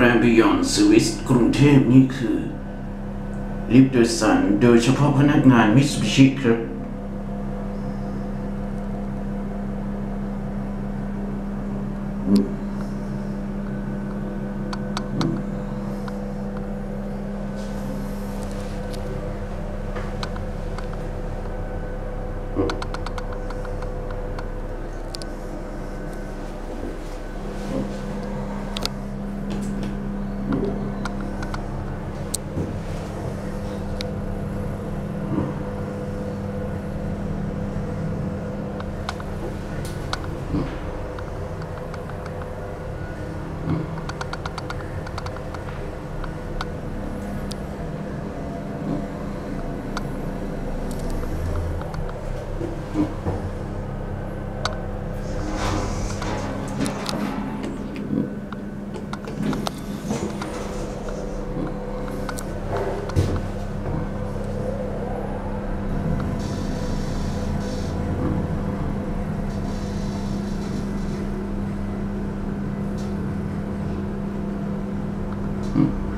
แรมบิยอนสวิสกรุงเทพนี่คือ ลิฟต์โดยสารโดยเฉพาะพนักงานมิสบิชิครับอืม Mm.